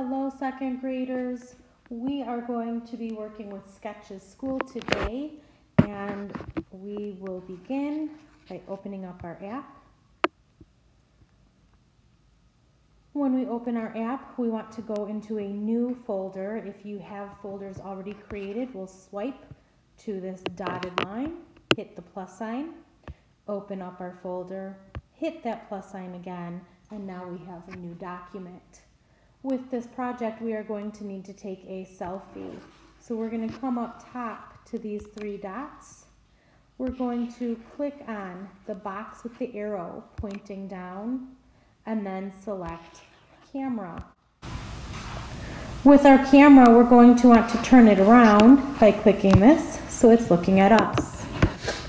Hello, second graders. We are going to be working with Sketches School today, and we will begin by opening up our app. When we open our app, we want to go into a new folder. If you have folders already created, we'll swipe to this dotted line, hit the plus sign, open up our folder, hit that plus sign again, and now we have a new document. With this project, we are going to need to take a selfie. So we're going to come up top to these three dots. We're going to click on the box with the arrow pointing down and then select camera. With our camera, we're going to want to turn it around by clicking this so it's looking at us.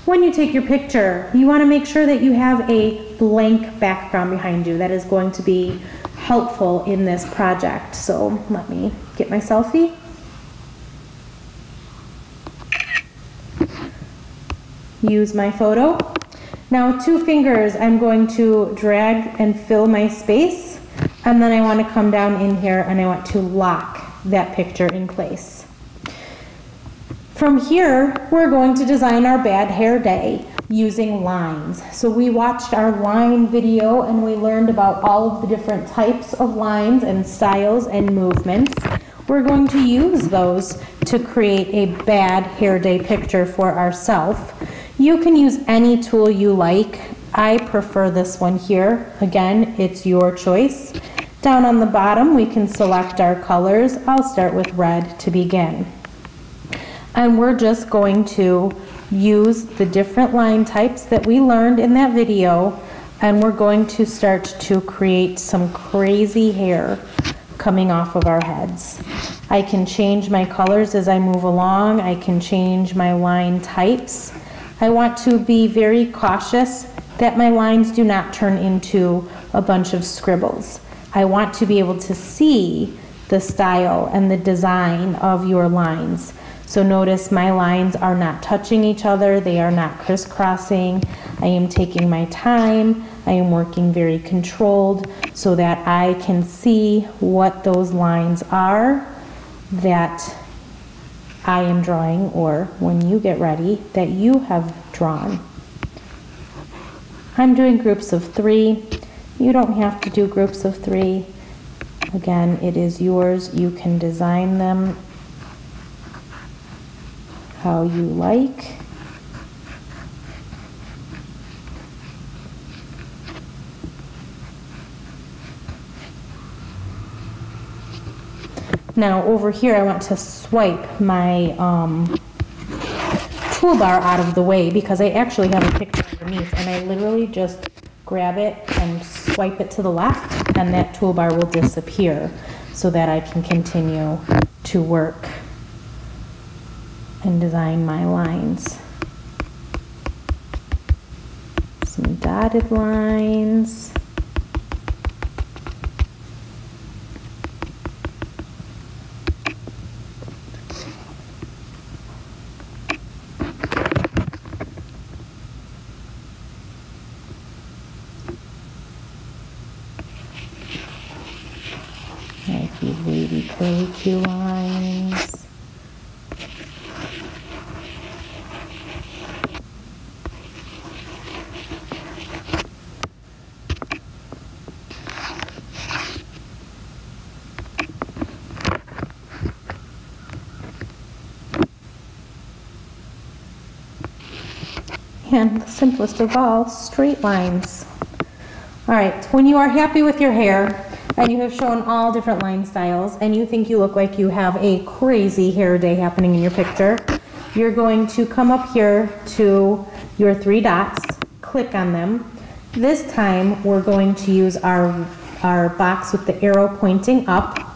When you take your picture, you want to make sure that you have a blank background behind you that is going to be helpful in this project. So let me get my selfie. Use my photo. Now with two fingers, I'm going to drag and fill my space. And then I want to come down in here and I want to lock that picture in place. From here, we're going to design our bad hair day using lines. So we watched our line video and we learned about all of the different types of lines and styles and movements. We're going to use those to create a bad hair day picture for ourselves. You can use any tool you like. I prefer this one here. Again, it's your choice. Down on the bottom, we can select our colors. I'll start with red to begin. And we're just going to use the different line types that we learned in that video and we're going to start to create some crazy hair coming off of our heads. I can change my colors as I move along. I can change my line types. I want to be very cautious that my lines do not turn into a bunch of scribbles. I want to be able to see the style and the design of your lines. So notice my lines are not touching each other, they are not crisscrossing. I am taking my time, I am working very controlled so that I can see what those lines are that I am drawing or when you get ready that you have drawn. I'm doing groups of three. You don't have to do groups of three. Again, it is yours. You can design them how you like. Now over here I want to swipe my um, toolbar out of the way because I actually have a picture underneath and I literally just grab it and swipe it to the left and that toolbar will disappear so that I can continue to work and design my lines. Some dotted lines. Like these wavy curly lines. And the simplest of all, straight lines. All right, when you are happy with your hair and you have shown all different line styles and you think you look like you have a crazy hair day happening in your picture, you're going to come up here to your three dots, click on them. This time we're going to use our, our box with the arrow pointing up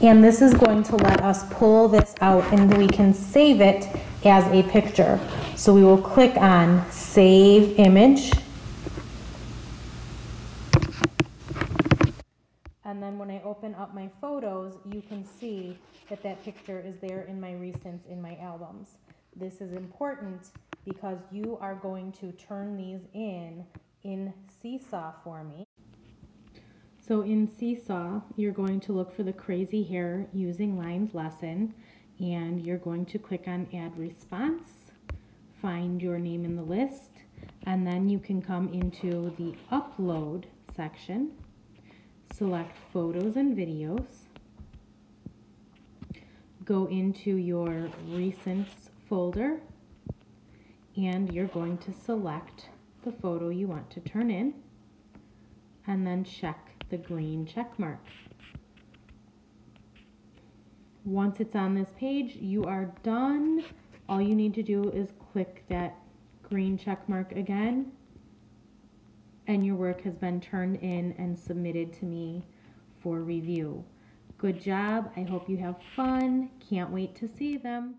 and this is going to let us pull this out and we can save it as a picture. So we will click on Save Image. And then when I open up my photos, you can see that that picture is there in my recents in my albums. This is important because you are going to turn these in in Seesaw for me. So in Seesaw, you're going to look for the crazy hair using lines lesson and you're going to click on add response, find your name in the list, and then you can come into the upload section, select photos and videos, go into your recents folder, and you're going to select the photo you want to turn in, and then check the green check mark. Once it's on this page, you are done. All you need to do is click that green check mark again and your work has been turned in and submitted to me for review. Good job. I hope you have fun. Can't wait to see them.